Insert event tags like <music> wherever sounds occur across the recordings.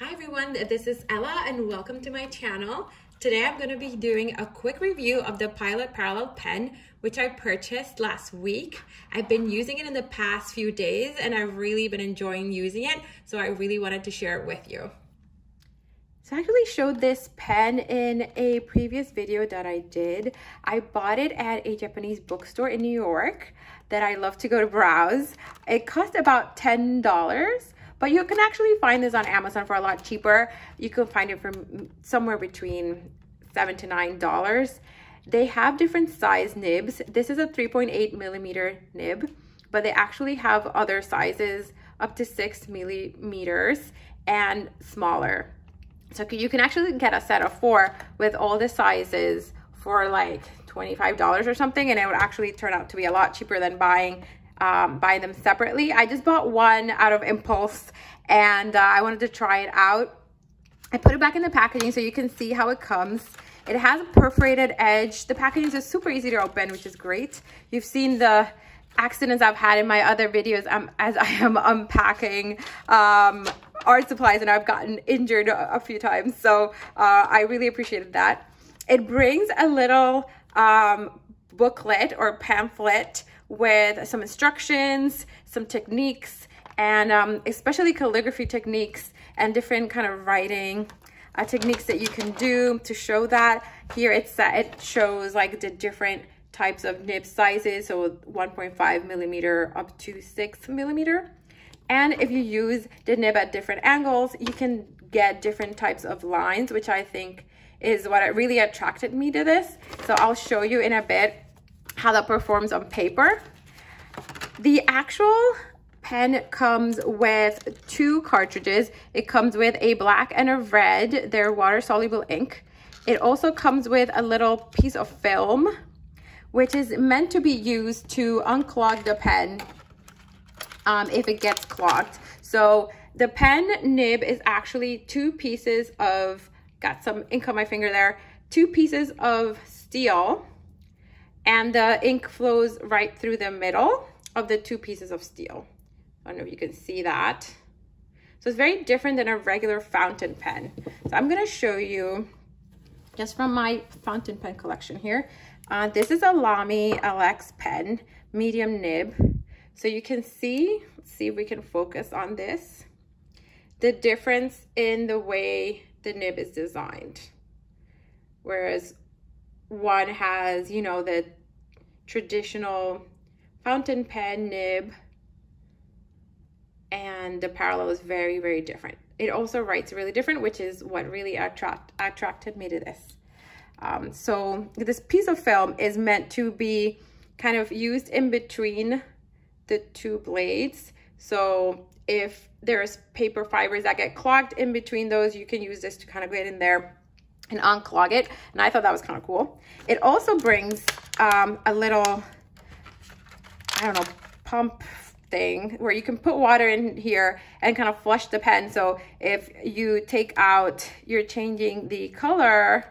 Hi everyone, this is Ella and welcome to my channel. Today I'm going to be doing a quick review of the Pilot Parallel pen, which I purchased last week. I've been using it in the past few days and I've really been enjoying using it, so I really wanted to share it with you. So I actually showed this pen in a previous video that I did. I bought it at a Japanese bookstore in New York that I love to go to browse. It cost about $10 but you can actually find this on Amazon for a lot cheaper. You can find it from somewhere between seven to nine dollars. They have different size nibs. This is a 3.8 millimeter nib, but they actually have other sizes up to six millimeters and smaller. So you can actually get a set of four with all the sizes for like $25 or something and it would actually turn out to be a lot cheaper than buying um, buy them separately. I just bought one out of impulse and uh, I wanted to try it out. I put it back in the packaging so you can see how it comes. It has a perforated edge. The packaging is super easy to open, which is great. You've seen the accidents I've had in my other videos um, as <laughs> I am unpacking um, art supplies and I've gotten injured a, few times. So uh, I really appreciated that. It brings a little um, booklet or pamphlet with some instructions, some techniques, and um, especially calligraphy techniques and different kind of writing uh, techniques that you can do to show that. Here it's uh, it shows like the different types of nib sizes, so 1.5 millimeter up to 6 millimeter. And if you use the nib at different angles, you can get different types of lines, which I think is what really attracted me to this. So I'll show you in a bit how that performs on paper. The actual pen comes with two cartridges. It comes with a black and a red. They're water soluble ink. It also comes with a little piece of film, which is meant to be used to unclog the pen um, if it gets clogged. So the pen nib is actually two pieces of, got some ink on my finger there, two pieces of steel and the ink flows right through the middle of the two pieces of steel. I don't know if you can see that. So it's very different than a regular fountain pen. So I'm gonna show you just from my fountain pen collection here. Uh, this is a Lamy LX pen, medium nib. So you can see, let's see if we can focus on this, the difference in the way the nib is designed. Whereas one has, you know, the traditional fountain pen nib and the parallel is very, very different. It also writes really different, which is what really attract, attracted me to this. Um, so this piece of film is meant to be kind of used in between the two blades. So if there's paper fibers that get clogged in between those, you can use this to kind of get in there and unclog it. And I thought that was kind of cool. It also brings um, a little, I don't know, pump thing where you can put water in here and kind of flush the pen. So if you take out, you're changing the color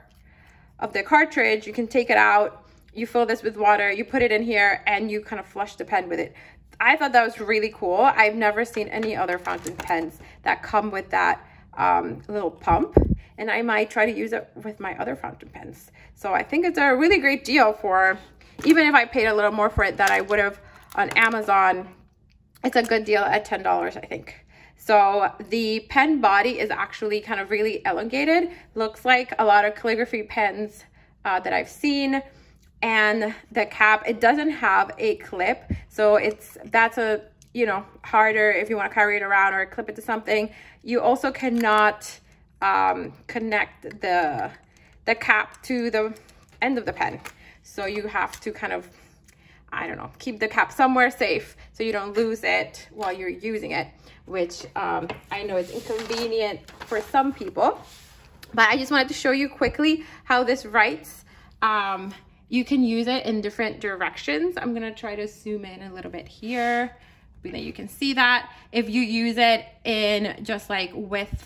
of the cartridge, you can take it out, you fill this with water, you put it in here and you kind of flush the pen with it. I thought that was really cool. I've never seen any other fountain pens that come with that um, little pump and I might try to use it with my other fountain pens. So I think it's a really great deal for, even if I paid a little more for it than I would have on Amazon, it's a good deal at $10, I think. So the pen body is actually kind of really elongated. Looks like a lot of calligraphy pens uh, that I've seen. And the cap, it doesn't have a clip. So it's that's a, you know, harder if you want to carry it around or clip it to something. You also cannot um, connect the, the cap to the end of the pen. So you have to kind of, I don't know, keep the cap somewhere safe so you don't lose it while you're using it, which um, I know is inconvenient for some people. But I just wanted to show you quickly how this writes. Um, you can use it in different directions. I'm gonna try to zoom in a little bit here that you can see that. If you use it in just like width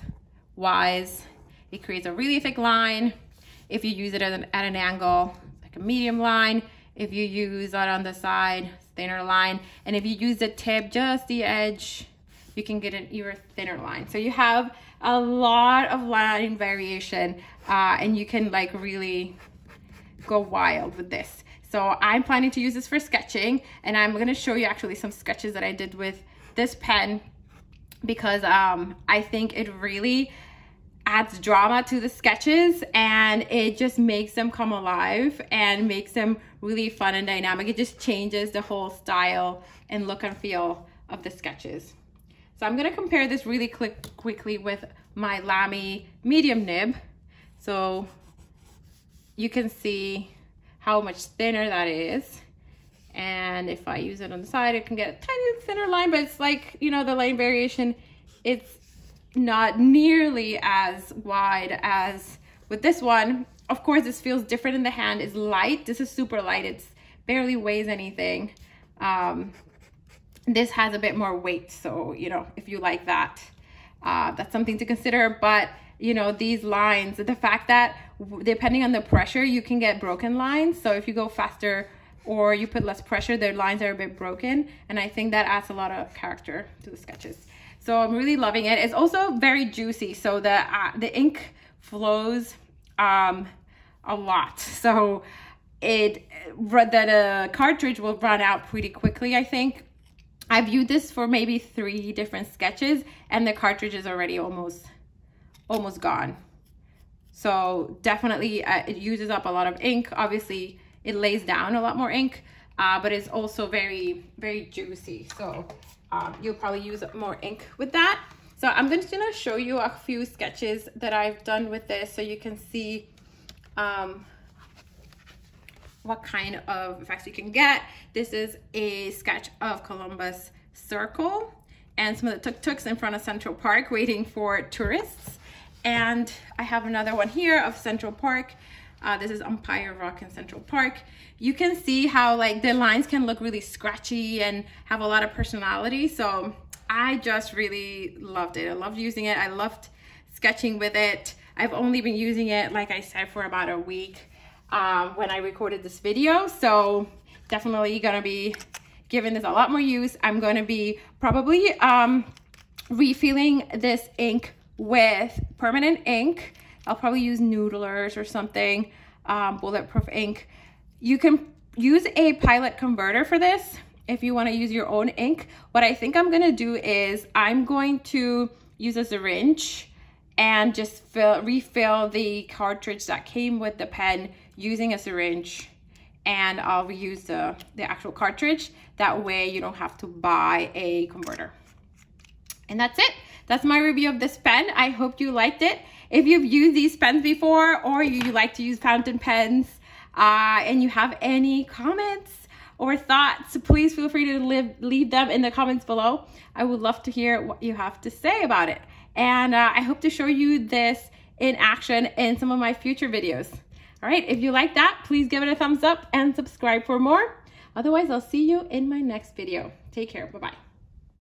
wise. It creates a really thick line. If you use it at an, at an angle, like a medium line. If you use it on the side, thinner line. And if you use the tip, just the edge, you can get an even thinner line. So you have a lot of line variation uh, and you can like really go wild with this. So I'm planning to use this for sketching and I'm gonna show you actually some sketches that I did with this pen because um, I think it really adds drama to the sketches and it just makes them come alive and makes them really fun and dynamic. It just changes the whole style and look and feel of the sketches. So I'm gonna compare this really quick, quickly with my Lamy medium nib. So you can see how much thinner that is. And if I use it on the side, it can get a tiny thinner line, but it's like, you know, the line variation, it's not nearly as wide as with this one. Of course, this feels different in the hand. It's light. This is super light. It's barely weighs anything. Um, this has a bit more weight. So, you know, if you like that, uh, that's something to consider. But, you know, these lines, the fact that depending on the pressure, you can get broken lines. So if you go faster or you put less pressure, their lines are a bit broken. And I think that adds a lot of character to the sketches. So I'm really loving it. It's also very juicy. So the, uh, the ink flows um, a lot. So it the, the cartridge will run out pretty quickly, I think. I've used this for maybe three different sketches and the cartridge is already almost almost gone. So definitely uh, it uses up a lot of ink. Obviously it lays down a lot more ink, uh, but it's also very, very juicy. So um, you'll probably use more ink with that. So I'm just gonna show you a few sketches that I've done with this so you can see um, what kind of effects you can get. This is a sketch of Columbus Circle and some of the tuk-tuks in front of Central Park waiting for tourists. And I have another one here of Central Park. Uh, this is Umpire Rock in Central Park. You can see how like the lines can look really scratchy and have a lot of personality. So I just really loved it. I loved using it. I loved sketching with it. I've only been using it, like I said, for about a week um, when I recorded this video. So definitely gonna be giving this a lot more use. I'm gonna be probably um, refilling this ink with permanent ink. I'll probably use Noodler's or something, um, bulletproof ink. You can use a pilot converter for this if you wanna use your own ink. What I think I'm gonna do is I'm going to use a syringe and just fill, refill the cartridge that came with the pen using a syringe and I'll reuse the, the actual cartridge. That way you don't have to buy a converter. And that's it. That's my review of this pen. I hope you liked it. If you've used these pens before or you like to use fountain pens uh, and you have any comments or thoughts, please feel free to live, leave them in the comments below. I would love to hear what you have to say about it. And uh, I hope to show you this in action in some of my future videos. All right, if you like that, please give it a thumbs up and subscribe for more. Otherwise, I'll see you in my next video. Take care. Bye-bye.